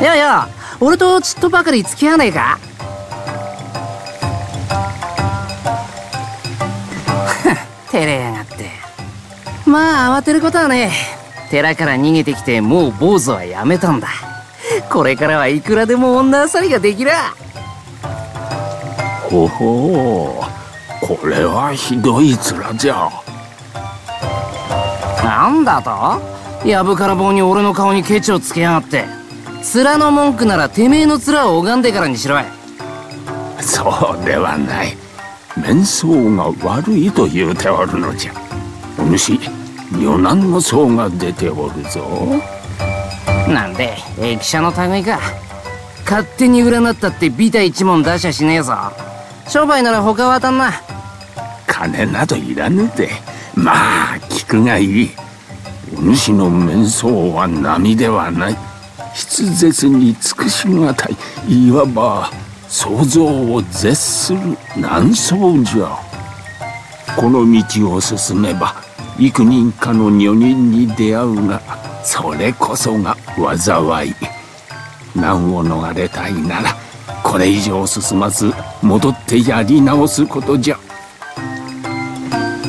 いやいや俺とちっとばかり付き合わねえか？照れやがって。まあ慌てることはねえ。寺から逃げてきてもう坊主はやめたんだ。これからはいくらでも女あさりができる。ほほう。これはひどい面じゃ。なんだと？やぶから棒に俺の顔にケチをつけやがって面の文句ならてめえの面を拝んでからにしろい。そうではない。面相が悪い。と言うておるのじゃお主女難の相が出ておるぞなんで駅舎の類か勝手に占ったってビタ一文出しゃしねえぞ商売なら他は当たんな金などい。らぬでまあ聞くがい。い。お主の面相は波ではない。筆舌に尽くしがたい。いわば想像を絶する難相じゃ。この道を進めば幾人かの女人に出会うがそれこそが災い。難を逃れたいならこれ以上進まず戻ってやり直すことじゃ。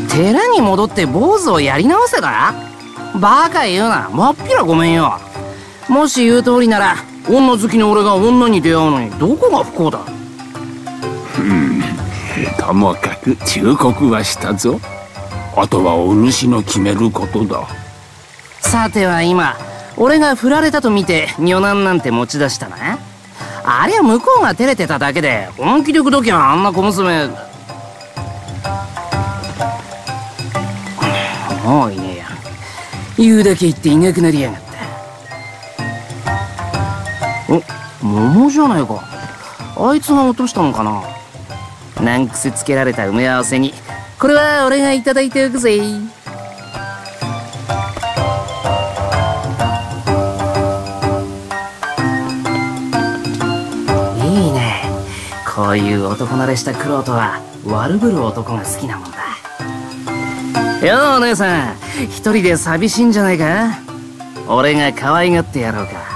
寺に戻って坊主をやり直せだバカ言うな。まっぴらごめんよ。もし言う通りなら女好きの俺が女に出会うのにどこが不幸だ？うん。ともかく忠告はしたぞ。あとはお主の決めることだ。さては今俺が振られたと見て女難なんて持ち出したな。ありゃ向こうが照れてただけで本気で口説きゃあんな小娘。もういねえや言うだけ言っていなくなりやがった桃じゃないか。あいつが落としたのかな。難癖つけられた埋め合わせに。これは俺がいただいておくぜ。いいね。こういう男慣れした苦労とは悪ぶる男が好きなもんだ。よお姉さん一人で寂しいんじゃないか？俺が可愛がってやろうか。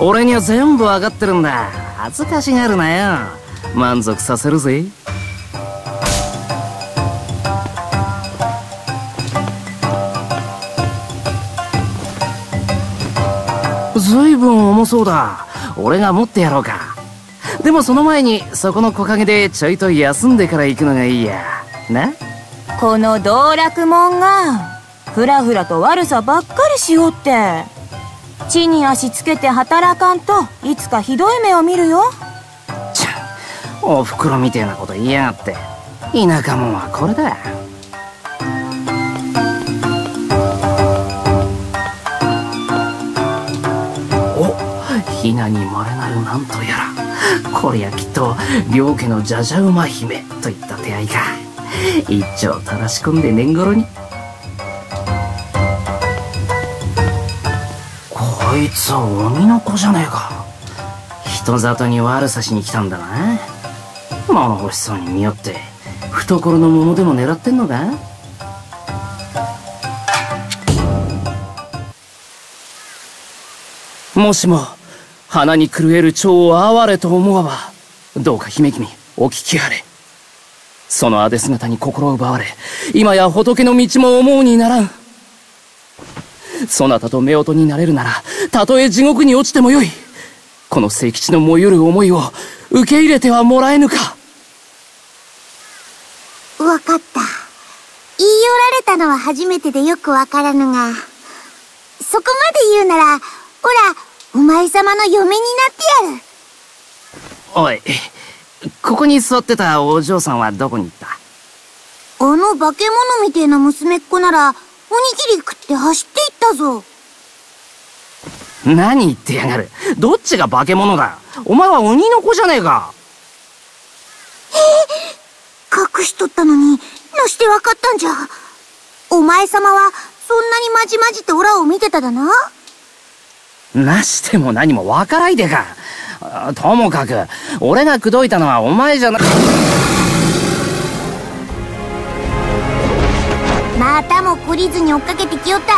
俺には全部わかってるんだ。恥ずかしがるなよ。満足させるぜ。ずいぶん重そうだ。俺が持ってやろうか。でもその前にそこの木陰でちょいと休んでから行くのがいいや。な？この道楽門がふらふらと悪さばっかりしよって。地に足つけて働かんといつかひどい目を見るよ。ちゃおふくろみてえなこと言いやがって。田舎者はこれだ。おひなにまれなるなんとやら。こりゃきっと両家のじゃじゃ馬姫といった手合いか。一丁たらし込んで年頃に。いつは鬼の子じゃねえか。人里に悪さしに来たんだな。物欲しそうに見よって。懐の桃でも狙ってんのか？もしも鼻に狂える蝶を哀れと思わばどうか姫君お聞きあれ。そのあで姿に心奪われ今や仏の道も思うにならん。そなたと夫婦になれるならたとえ地獄に落ちてもよい。この清吉の燃ゆる思いを受け入れてはもらえぬか。わかった。言い寄られたのは初めてでよくわからぬがそこまで言うならほらお前様の嫁になってやる。おいここに座ってたお嬢さんはどこに行った？あの化け物みてえな娘っ子ならおにぎり食って走っていったぞ。何言ってやがる。どっちが化け物だお前は鬼の子じゃねえか。隠しとったのになしてわかったんじゃ。お前様はそんなにまじまじとオラを見てただな。なしても何もわからいでか。ともかく俺が口説いたのはお前じゃな。またも懲りずに追っかけてきよった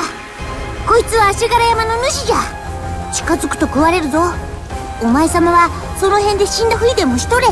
は足柄山の主じゃ。近づくと食われるぞ。お前様はその辺で死んだふりでもしとれ。